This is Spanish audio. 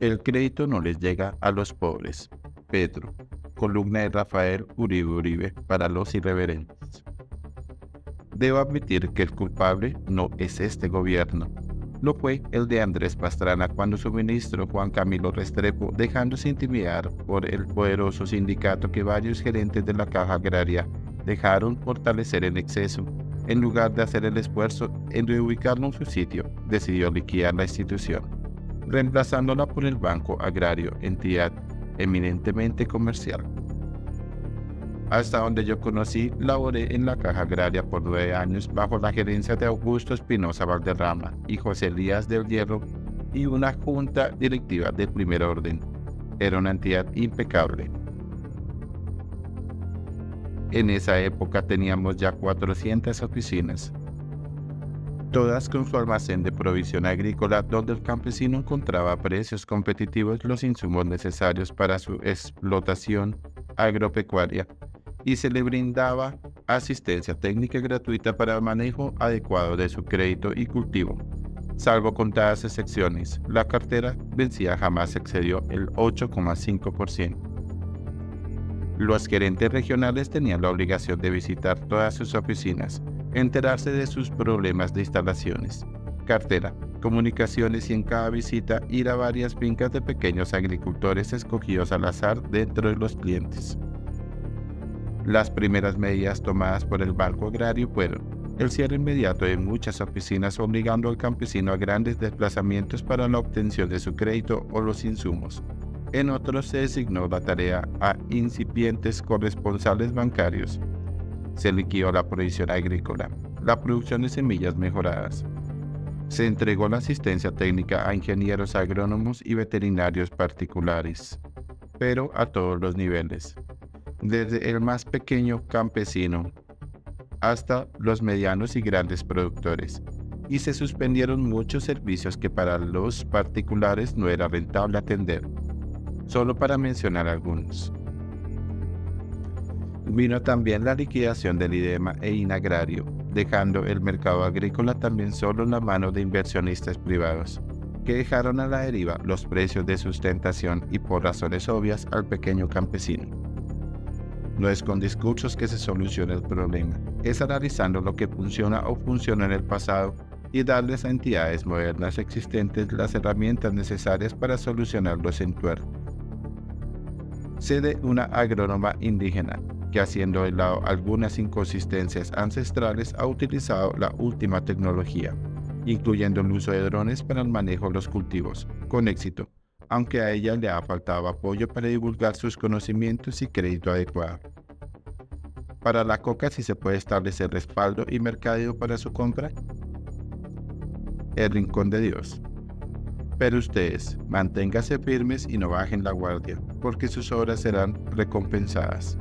El crédito no les llega a los pobres. Pedro, columna de Rafael Uribe Uribe para los irreverentes. Debo admitir que el culpable no es este gobierno. Lo fue el de Andrés Pastrana cuando su ministro Juan Camilo Restrepo, dejándose intimidar por el poderoso sindicato que varios gerentes de la Caja Agraria dejaron fortalecer en exceso, en lugar de hacer el esfuerzo en reubicarlo en su sitio, decidió liquidar la institución, reemplazándola por el Banco Agrario, entidad eminentemente comercial. Hasta donde yo conocí, laboré en la Caja Agraria por nueve años bajo la gerencia de Augusto Espinosa Valderrama y José Elías del Hierro y una junta directiva de primer orden. Era una entidad impecable. En esa época teníamos ya 400 oficinas, todas con su almacén de provisión agrícola donde el campesino encontraba a precios competitivos los insumos necesarios para su explotación agropecuaria y se le brindaba asistencia técnica gratuita para el manejo adecuado de su crédito y cultivo. Salvo contadas excepciones, la cartera vencida jamás excedió el 8,5%. Los gerentes regionales tenían la obligación de visitar todas sus oficinas, enterarse de sus problemas de instalaciones, cartera, comunicaciones y en cada visita ir a varias fincas de pequeños agricultores escogidos al azar dentro de los clientes. Las primeras medidas tomadas por el Banco Agrario fueron el cierre inmediato de muchas oficinas obligando al campesino a grandes desplazamientos para la obtención de su crédito o los insumos. En otros se designó la tarea a incipientes corresponsales bancarios se liquidó la provisión agrícola, la producción de semillas mejoradas. Se entregó la asistencia técnica a ingenieros agrónomos y veterinarios particulares, pero a todos los niveles, desde el más pequeño campesino hasta los medianos y grandes productores, y se suspendieron muchos servicios que para los particulares no era rentable atender, solo para mencionar algunos. Vino también la liquidación del IDEMA e INAGRARIO, dejando el mercado agrícola también solo en la mano de inversionistas privados, que dejaron a la deriva los precios de sustentación y por razones obvias al pequeño campesino. No es con discursos que se soluciona el problema, es analizando lo que funciona o funciona en el pasado y darles a entidades modernas existentes las herramientas necesarias para solucionarlos en tuerto. Sede una agrónoma indígena, que haciendo de lado algunas inconsistencias ancestrales ha utilizado la última tecnología, incluyendo el uso de drones para el manejo de los cultivos, con éxito, aunque a ella le ha faltado apoyo para divulgar sus conocimientos y crédito adecuado. Para la coca si se puede establecer respaldo y mercadeo para su compra. El Rincón de Dios. Pero ustedes, manténganse firmes y no bajen la guardia, porque sus obras serán recompensadas.